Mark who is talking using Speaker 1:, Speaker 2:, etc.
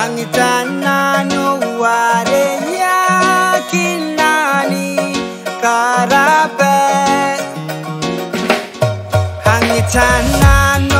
Speaker 1: angitanano ware yakinani karape angitanano